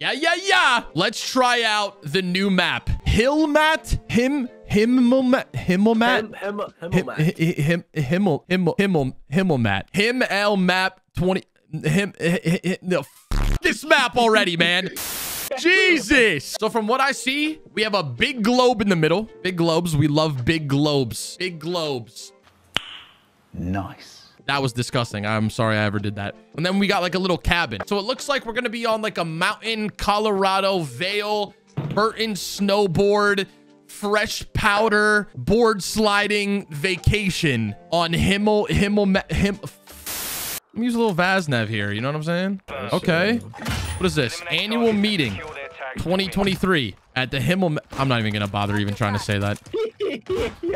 Yeah, yeah, yeah. Let's try out the new map. Hillmat, him, himmelmat, himmelmat, Him, him, him, him, him, himmel, himmel, himmel, himmelmat, him, L map 20, him, no, this map already, man. Jesus. So from what I see, we have a big globe in the middle. Big globes. We love big globes. Big globes. Nice. That was disgusting. I'm sorry I ever did that. And then we got like a little cabin. So it looks like we're going to be on like a mountain, Colorado, Vail, Burton snowboard, fresh powder, board sliding vacation on Himmel, Himmel, Him. Let me use a little Vaznev here. You know what I'm saying? Okay. What is this? Annual meeting 2023 at the Himmel. I'm not even going to bother even trying to say that.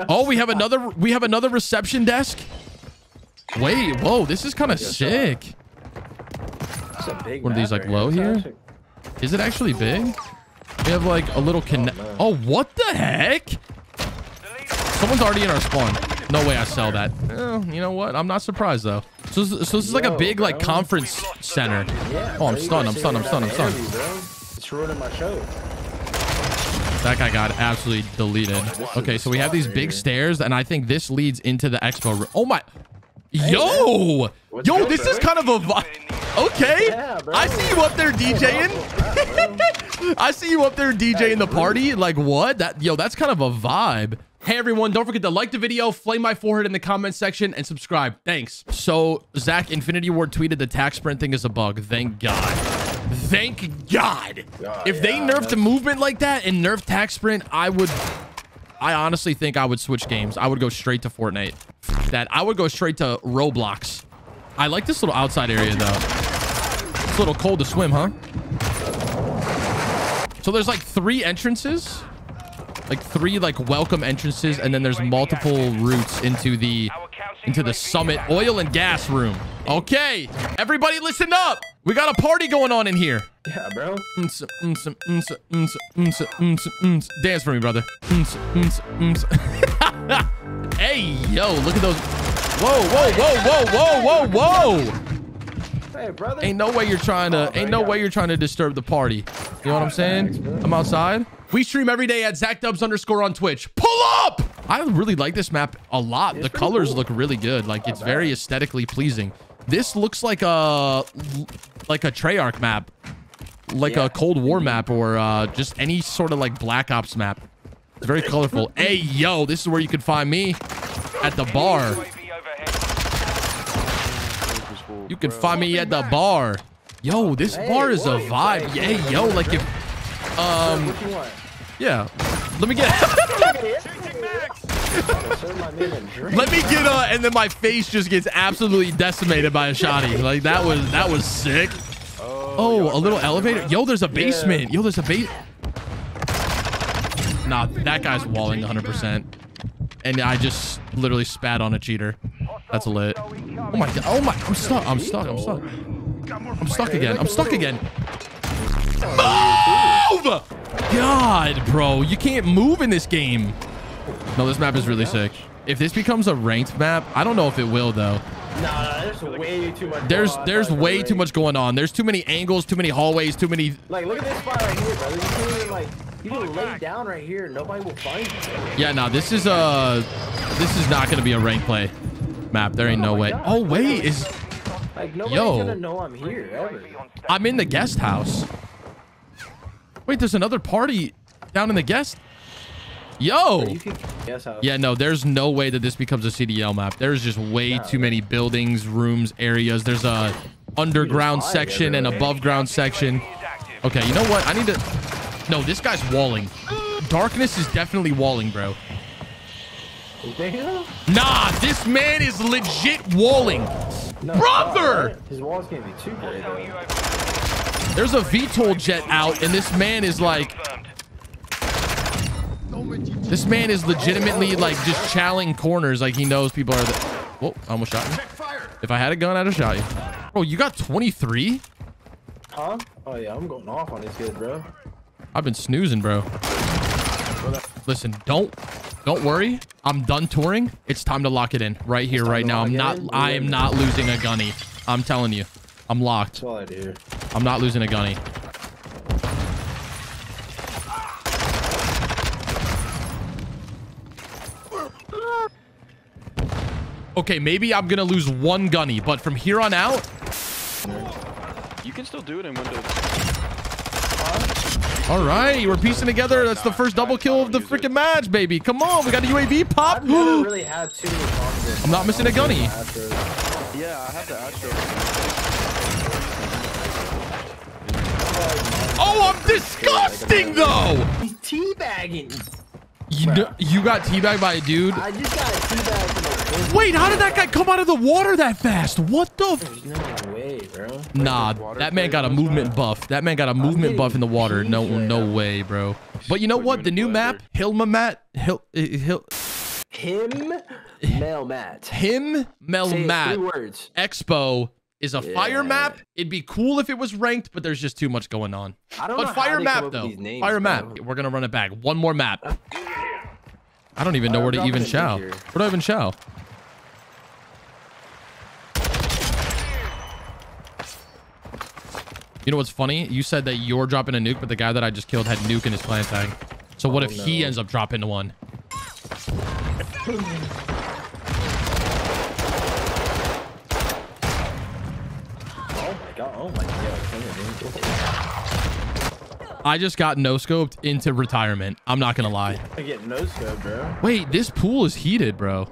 Oh, we have another, we have another reception desk. Wait, whoa, this is kind of uh, sick. A big One of these, like, low here? actually- Is it actually big? We have like a little connect. Oh, man. Oh, what the heck? Someone's already in our spawn. No way I sell that. You know what? I'm not surprised though. So, so this is like a Yo, big like conference center. Yeah, Oh, I'm stunned. I'm stunned. I'm stunned. I'm stunned. It's ruining my show. That guy got absolutely deleted. Okay, so we have these big stairs, and I think this leads into the expo room. Oh my. Yo! Yo, good, this is kind of a vibe. Okay. Yeah. I see you up there DJing. I see you up there DJing the party. Like what? That yo, that's kind of a vibe. Hey everyone, don't forget to like the video, flame my forehead in the comment section, and subscribe. Thanks. So Zach Infinity Ward tweeted the tac sprint thing is a bug. Thank God. Thank God. God, if they nerfed the that's- movement like that and nerfed tac sprint, I would I honestly think I would switch games. I would go straight to Fortnite. That I would go straight to Roblox. I like this little outside area though. It's a little cold to swim, huh? So there's like three entrances. Like three like welcome entrances and then there's multiple routes into the into the summit oil and gas room. Okay. Everybody listen up. We got a party going on in here. Yeah, bro. Dance for me, brother. yo, look at those. Whoa, whoa, whoa, whoa, whoa, whoa, whoa. Hey, brother. Ain't no way you're trying to, ain't no way you're trying to disturb the party. You know what I'm saying? I'm outside. We stream every day at ZachDubs underscore on Twitch. Pull up! I really like this map a lot. the colors cool. look really good. Like it's very aesthetically pleasing. This looks like a like a Treyarch map, like Yeah. a Cold War map, or uh, just any sort of like Black Ops map. It's very colorful. hey, yo, this is where you can find me at the bar. You can find me at the bar. Yo, this bar is a vibe. hey, Hey, yo, like if, um, What you want? yeah. Let me get, Serve my man a let me get, uh, and then my face just gets absolutely decimated by a shotty. Like that was, that was sick. Oh, a little elevator. Yo, there's a basement. Yo, there's a base. Nah, that guy's walling 100%. And I just literally spat on a cheater. That's lit. Oh my god. Oh my. I'm stuck. I'm stuck. I'm stuck. I'm stuck again. I'm stuck again. Move! God, bro. You can't move in this game. No, this map is really sick. If this becomes a ranked map, I don't know if it will though. Nah, there's way too much. There's there's way too much going on. There's too many angles, too many hallways, too many Like, look at this spot right here, brother. You can't even like, you can lay down right here. Nobody will find you. Yeah, no, this is uh this is not gonna be a rank play map. There ain't Oh no way. God. Oh wait, is Like, nobody's Yo. gonna know I'm here ever. I'm in the guest house. Wait, there's another party down in the guest. Yo. You can guess. Yeah, no, there's no way that this becomes a CDL map. There's just way too many buildings, rooms, areas. There's a underground section and above ground section. Okay, you know what? I need to. No, this guy's walling. Darkness is definitely walling, bro. Nah, this man is legit walling. No, Brother! His walls can't be too great. though. There's a VTOL jet out, and this man is like, this man is legitimately like just chowing corners, like he knows people are. The, Whoa! I almost shot you. If I had a gun, I'd have shot you. Bro, you got 23? Huh? Oh yeah, I'm going off on this kid, bro. I've been snoozing, bro. Listen, don't don't worry. I'm done touring. It's time to lock it in right here, right now. I'm not I am not losing a gunny. I'm telling you. I'm locked. I'm not losing a gunny. Okay, maybe I'm gonna lose one gunny, but from here on out... You can still do it in Windows all right, we're piecing together. That's the first double kill of the freaking match, baby. Come on, we got a UAV pop. I've never really had too many problems with I'm not missing a gunny. Yeah, I have the Astro. Oh, I'm disgusting though. He's teabagging. You, kn- you got teabagged by a dude. I just got a teabag from a Wait, how did that guy come out of the water that fast? What the? F- There's no way, bro. nah, that man got a movement buff. That man got a movement buff in the water. No, right no now. way, bro. But you know what? The new map, Hilmamat, Hil, Hil, Him, Mel Matt. him, Say it, Melmat, three words. Expo is a fire map. It'd be cool if it was ranked, but there's just too much going on. I don't But how fire map though, names, fire bro. map. We're gonna run it back. One more map. I don't even know Uh, where to even in Where do I even chow? You know what's funny? You said that you're dropping a nuke, but the guy that I just killed had nuke in his clan tag. So what Oh, if he ends up dropping one? Oh my god. Oh my god. Come here, dude. I just got no scoped into retirement. I'm not gonna lie. I get no scope, bro. Wait, this pool is heated, bro.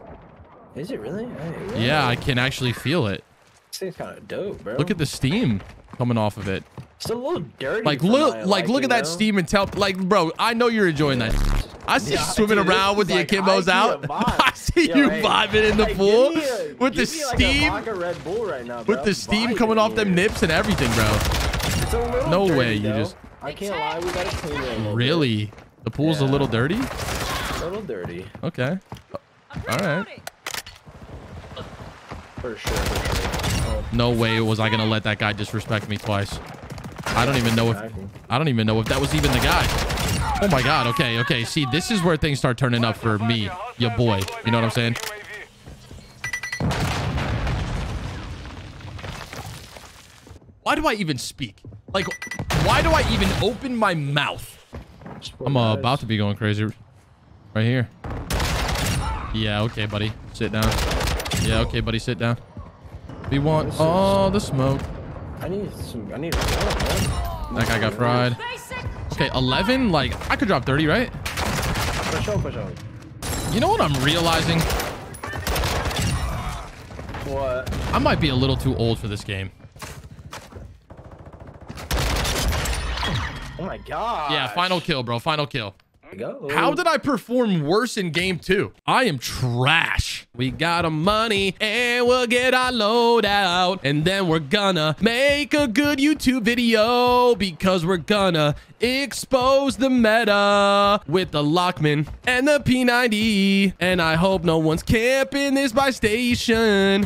Is it really? Yeah, I can actually feel it. This thing's kind of dope, bro. Look at the steam coming off of it. It's a little dirty. Like look, my like look liking, at that steam and tell, like, bro, I know you're enjoying that. I see Yeah, you swimming dude, around with the like akimbos high-key out. I see Yo, you hey, vibing in the hey, give pool me a- with the give me like a steam, Red Bull right now, bro. with the steam vibing coming in off them nips and everything, bro. It's a little No dirty, way, you just- I can't lie, we gotta clean it a little Really, the pool's a little dirty. A little dirty, Okay, all right. for sure. For sure. No way was I gonna let that guy disrespect me twice. I don't even know if. I don't even know if that was even the guy. Oh my god. Okay, okay. See, this is where things start turning up for me, your boy. You know what I'm saying? Why do I even speak? Like, why do I even open my mouth? I'm uh, about to be going crazy right here. Yeah, okay, buddy. Sit down. Yeah, okay, buddy. Sit down. We want all the smoke. I need some. I need. That guy got fried. Okay, 11? Like, I could drop 30, right? Push on, push on. You know what I'm realizing? What? I might be a little too old for this game. Oh my god. Yeah, final kill, bro. Final kill. Go. How did I perform worse in game two? I am trash. We got our money and we'll get our load out. And then we're gonna make a good YouTube video because we're gonna expose the meta with the Lachmann and the P90. And I hope no one's camping this buy station.